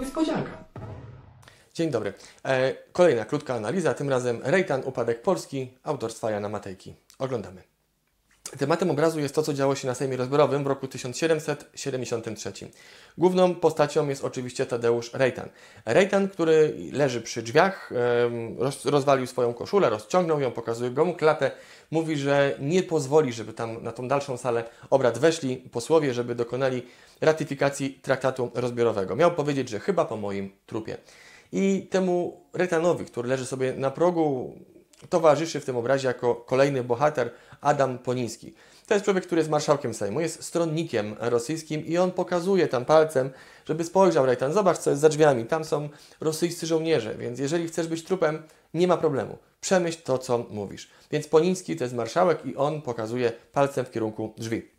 Niespodzianka. Dzień dobry. E, kolejna krótka analiza, tym razem Rejtan Upadek Polski autorstwa Jana Matejki. Oglądamy. Tematem obrazu jest to, co działo się na Sejmie Rozbiorowym w roku 1773. Główną postacią jest oczywiście Tadeusz Rejtan. Rejtan, który leży przy drzwiach, roz, rozwalił swoją koszulę, rozciągnął ją, pokazuje go mu klatę, mówi, że nie pozwoli, żeby tam na tą dalszą salę obrad weszli posłowie, żeby dokonali ratyfikacji traktatu rozbiorowego. Miał powiedzieć, że chyba po moim trupie. I temu Rejtanowi, który leży sobie na progu towarzyszy w tym obrazie jako kolejny bohater Adam Poniński. To jest człowiek, który jest marszałkiem Sejmu, jest stronnikiem rosyjskim i on pokazuje tam palcem, żeby spojrzał Rejtan, zobacz co jest za drzwiami, tam są rosyjscy żołnierze, więc jeżeli chcesz być trupem, nie ma problemu. Przemyśl to, co mówisz. Więc Poniński to jest marszałek i on pokazuje palcem w kierunku drzwi.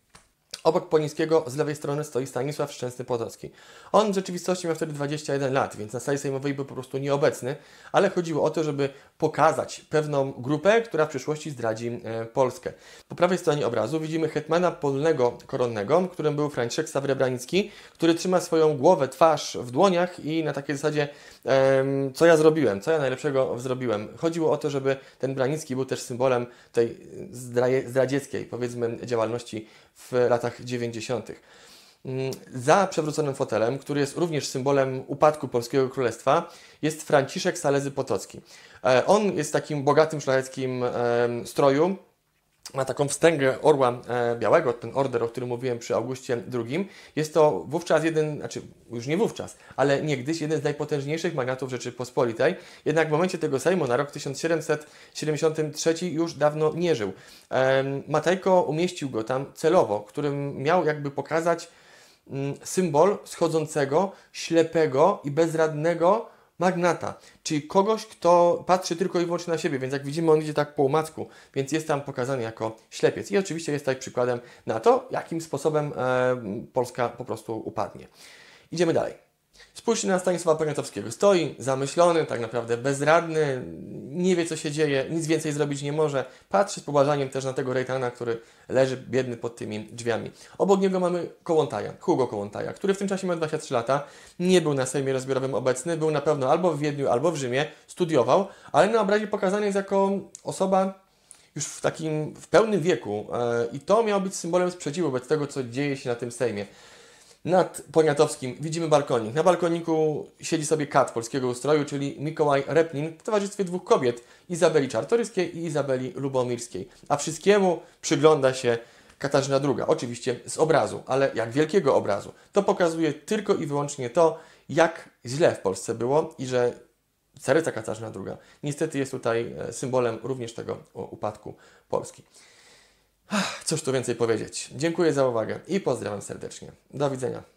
Obok Polińskiego z lewej strony stoi Stanisław Szczęsny-Potocki. On w rzeczywistości miał wtedy 21 lat, więc na sali sejmowej był po prostu nieobecny, ale chodziło o to, żeby pokazać pewną grupę, która w przyszłości zdradzi e, Polskę. Po prawej stronie obrazu widzimy hetmana polnego koronnego, którym był Franciszek Sawrebranicki, który trzyma swoją głowę, twarz w dłoniach i na takiej zasadzie co ja zrobiłem, co ja najlepszego zrobiłem. Chodziło o to, żeby ten Branicki był też symbolem tej zdradzieckiej, powiedzmy, działalności w latach 90. Mm, za przewróconym fotelem, który jest również symbolem upadku Polskiego Królestwa, jest Franciszek Salezy Potocki. E, on jest takim bogatym szlacheckim stroju, ma taką wstęgę orła e, białego, ten order, o którym mówiłem przy Augustie II. Jest to wówczas jeden, znaczy już nie wówczas, ale niegdyś jeden z najpotężniejszych magnatów Rzeczypospolitej. Jednak w momencie tego Sejmu na rok 1773 już dawno nie żył. Matejko umieścił go tam celowo, którym miał jakby pokazać mm, symbol schodzącego, ślepego i bezradnego magnata, czyli kogoś, kto patrzy tylko i wyłącznie na siebie, więc jak widzimy, on idzie tak po umacku, więc jest tam pokazany jako ślepiec. I oczywiście jest tutaj przykładem na to, jakim sposobem e, Polska po prostu upadnie. Idziemy dalej. Spójrzcie na Stanisława Poniatowskiego. Stoi zamyślony, tak naprawdę bezradny, nie wie co się dzieje, nic więcej zrobić nie może. Patrzy z poważaniem też na tego Rejtana, który leży biedny pod tymi drzwiami. Obok niego mamy Kołątaja, Hugo Kołątaja, który w tym czasie miał 23 lata, nie był na Sejmie Rozbiorowym obecny, był na pewno albo w Wiedniu, albo w Rzymie, studiował, ale na obrazie pokazany jest jako osoba już w takim, w pełnym wieku e, i to miało być symbolem sprzeciwu wobec tego, co dzieje się na tym Sejmie. Nad Poniatowskim widzimy balkonik. Na balkoniku siedzi sobie kat polskiego ustroju, czyli Mikołaj Repnin w towarzystwie dwóch kobiet, Izabeli Czartoryskiej i Izabeli Lubomirskiej. A wszystkiemu przygląda się Katarzyna II, oczywiście z obrazu, ale jak wielkiego obrazu. To pokazuje tylko i wyłącznie to, jak źle w Polsce było i że Caryca Katarzyna II niestety jest tutaj e, symbolem również tego upadku Polski. Cóż tu więcej powiedzieć. Dziękuję za uwagę i pozdrawiam serdecznie. Do widzenia.